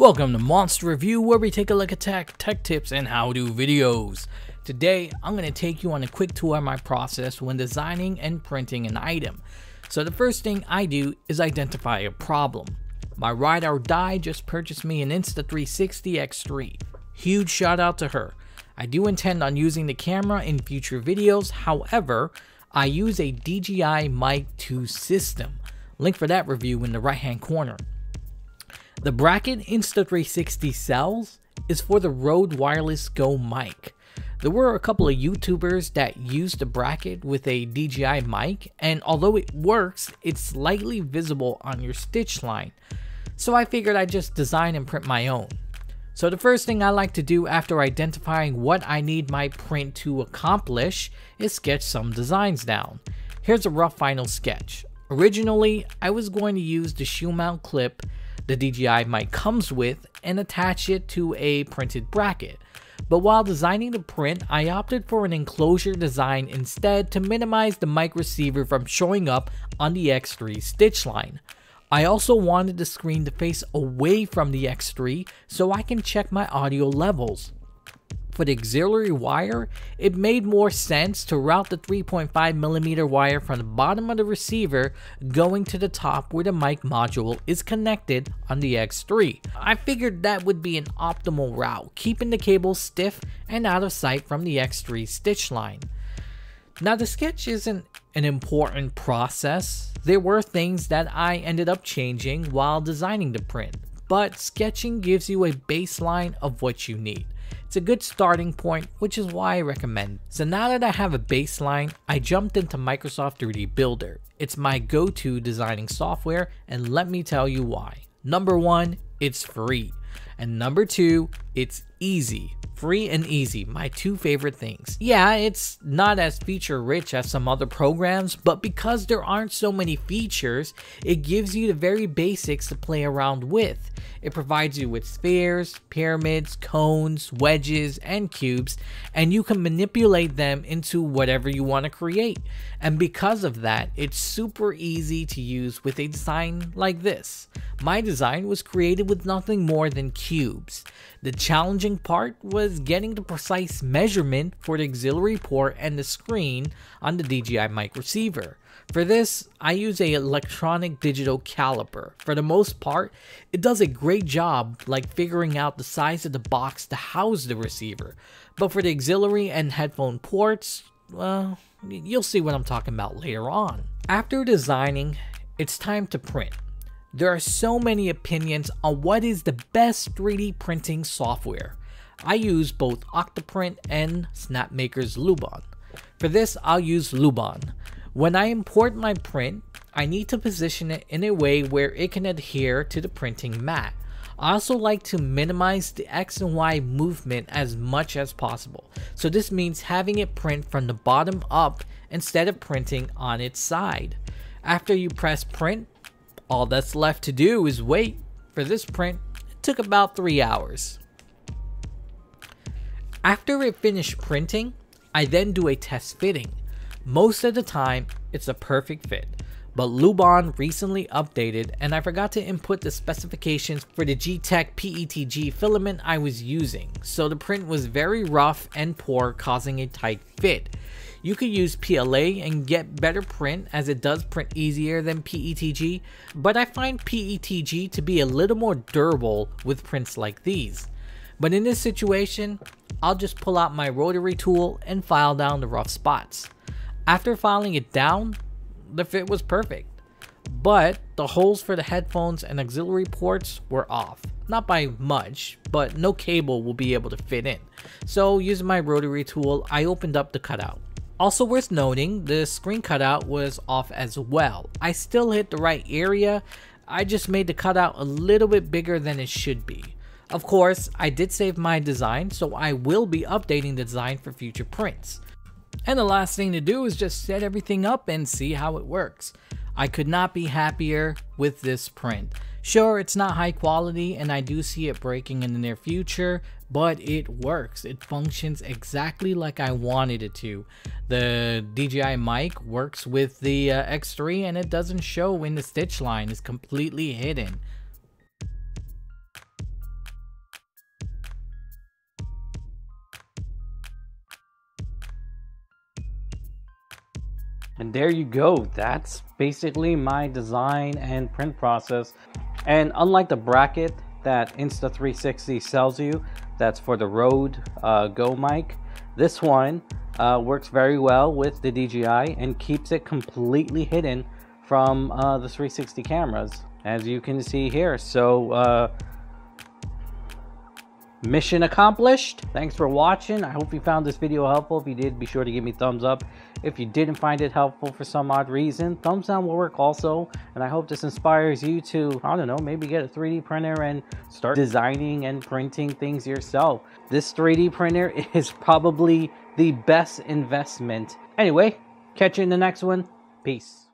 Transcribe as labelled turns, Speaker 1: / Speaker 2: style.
Speaker 1: Welcome to Monster Review, where we take a look at tech, tech tips, and how-to videos. Today, I'm going to take you on a quick tour of my process when designing and printing an item. So the first thing I do is identify a problem. My ride or die just purchased me an Insta360 X3. Huge shout out to her. I do intend on using the camera in future videos, however, I use a DJI Mic 2 system. Link for that review in the right hand corner. The bracket Insta360 sells is for the Rode Wireless Go mic. There were a couple of YouTubers that used the bracket with a DJI mic, and although it works, it's slightly visible on your stitch line. So I figured I'd just design and print my own. So the first thing I like to do after identifying what I need my print to accomplish is sketch some designs down. Here's a rough final sketch. Originally, I was going to use the shoe mount clip the DJI mic comes with and attach it to a printed bracket. But while designing the print, I opted for an enclosure design instead to minimize the mic receiver from showing up on the X3 stitch line. I also wanted the screen to face away from the X3 so I can check my audio levels the auxiliary wire, it made more sense to route the 3.5mm wire from the bottom of the receiver going to the top where the mic module is connected on the X3. I figured that would be an optimal route, keeping the cable stiff and out of sight from the X3 stitch line. Now the sketch isn't an important process. There were things that I ended up changing while designing the print, but sketching gives you a baseline of what you need. It's a good starting point, which is why I recommend. So now that I have a baseline, I jumped into Microsoft 3D Builder. It's my go-to designing software, and let me tell you why. Number one, it's free. And number two, it's easy. Free and easy, my two favorite things. Yeah, it's not as feature rich as some other programs, but because there aren't so many features, it gives you the very basics to play around with. It provides you with spheres, pyramids, cones, wedges, and cubes, and you can manipulate them into whatever you want to create. And because of that, it's super easy to use with a design like this. My design was created with nothing more than cubes. The challenging part was getting the precise measurement for the auxiliary port and the screen on the DJI mic receiver. For this, I use a electronic digital caliper. For the most part, it does a great job like figuring out the size of the box to house the receiver. But for the auxiliary and headphone ports, well, you'll see what I'm talking about later on. After designing, it's time to print. There are so many opinions on what is the best 3D printing software. I use both Octoprint and Snapmaker's Luban. For this, I'll use Luban. When I import my print, I need to position it in a way where it can adhere to the printing mat. I also like to minimize the X and Y movement as much as possible. So this means having it print from the bottom up instead of printing on its side. After you press print, all that's left to do is wait. For this print, it took about 3 hours. After it finished printing, I then do a test fitting. Most of the time, it's a perfect fit, but Luban recently updated and I forgot to input the specifications for the Geeetech PETG filament I was using, so the print was very rough and poor causing a tight fit. You could use PLA and get better print as it does print easier than PETG, but I find PETG to be a little more durable with prints like these. But in this situation, I'll just pull out my rotary tool and file down the rough spots. After filing it down, the fit was perfect. But the holes for the headphones and auxiliary ports were off. Not by much, but no cable will be able to fit in. So using my rotary tool, I opened up the cutout. Also worth noting, the screen cutout was off as well. I still hit the right area, I just made the cutout a little bit bigger than it should be. Of course, I did save my design, so I will be updating the design for future prints. And the last thing to do is just set everything up and see how it works. I could not be happier with this print. Sure, it's not high quality and I do see it breaking in the near future, but it works. It functions exactly like I wanted it to. The DJI mic works with the uh, X3 and it doesn't show in the stitch line. It's completely hidden.
Speaker 2: And there you go. That's basically my design and print process. And unlike the bracket that Insta360 sells you, that's for the Rode uh, Go mic, this one uh, works very well with the DJI and keeps it completely hidden from uh, the 360 cameras, as you can see here. So, uh, mission accomplished. Thanks for watching. I hope you found this video helpful. If you did be sure to give me thumbs up. If you didn't find it helpful for some odd reason thumbs down will work also. And i hope this inspires you to i don't know maybe get a 3d printer and start designing and printing things yourself. This 3d printer is probably the best investment. Anyway catch you in the next one. Peace